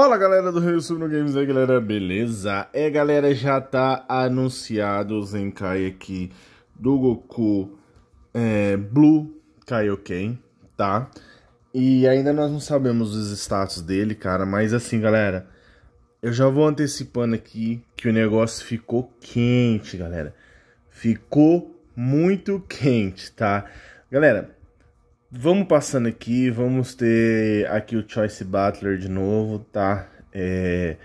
Fala galera do Rio Sul no Games aí galera, beleza? É galera, já tá anunciado o Zenkai aqui do Goku é, Blue Kaioken, tá? E ainda nós não sabemos os status dele, cara, mas assim galera, eu já vou antecipando aqui que o negócio ficou quente, galera. Ficou muito quente, tá? Galera, Vamos passando aqui, vamos ter aqui o Choice Butler de novo, tá? É,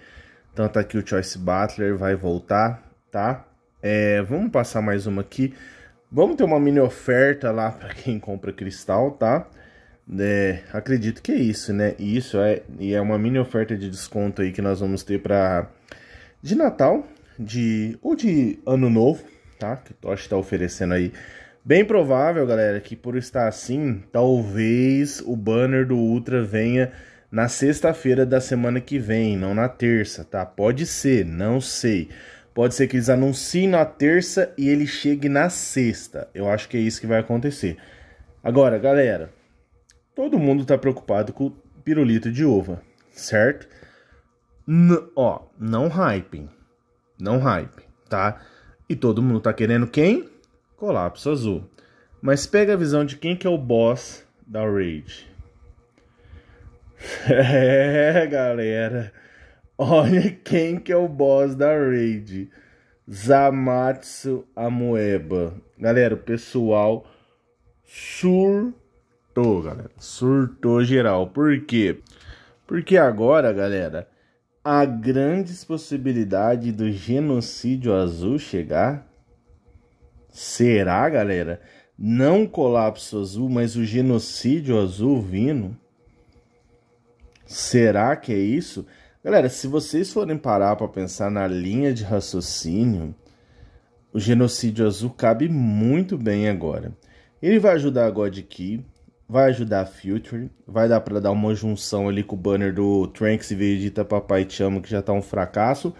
então tá aqui o Choice Butler, vai voltar, tá? É, vamos passar mais uma aqui. Vamos ter uma mini oferta lá para quem compra cristal, tá? É, acredito que é isso, né? Isso é, e é uma mini oferta de desconto aí que nós vamos ter para de Natal, de ou de Ano Novo, tá? Que o Toshi tá oferecendo aí Bem provável, galera, que por estar assim, talvez o banner do Ultra venha na sexta-feira da semana que vem, não na terça, tá? Pode ser, não sei. Pode ser que eles anunciem na terça e ele chegue na sexta. Eu acho que é isso que vai acontecer. Agora, galera, todo mundo tá preocupado com o pirulito de uva, certo? N ó, não hypem. Não hype, tá? E todo mundo tá querendo quem? Colapso Azul. Mas pega a visão de quem que é o boss da Raid. É, galera. Olha quem que é o boss da Raid. Zamatsu Amoeba. Galera, o pessoal surtou, galera. Surtou geral. Por quê? Porque agora, galera, há grandes possibilidades do genocídio azul chegar Será, galera? Não colapso azul, mas o genocídio azul vindo? Será que é isso? Galera, se vocês forem parar para pensar na linha de raciocínio, o genocídio azul cabe muito bem agora. Ele vai ajudar a God Key, vai ajudar a Future, vai dar para dar uma junção ali com o banner do Trunks e Vegeta Papai Te Amo, que já tá um fracasso,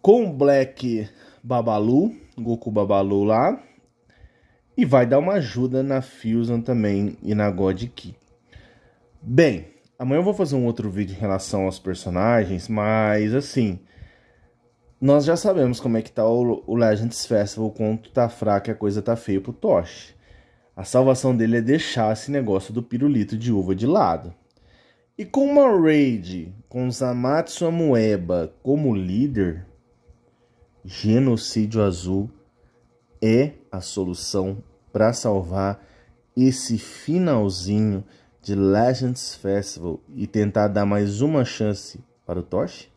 com o Black Babalu, Goku Babalu lá. E vai dar uma ajuda na Fusion também e na God Ki. Bem, amanhã eu vou fazer um outro vídeo em relação aos personagens, mas assim, nós já sabemos como é que tá o, o Legends Festival, quanto tá fraco e a coisa tá feia pro Toshi. A salvação dele é deixar esse negócio do pirulito de uva de lado. E com uma raid com Zamatsu Amoeba como líder, genocídio azul é a solução para salvar esse finalzinho de Legends Festival e tentar dar mais uma chance para o Toshi?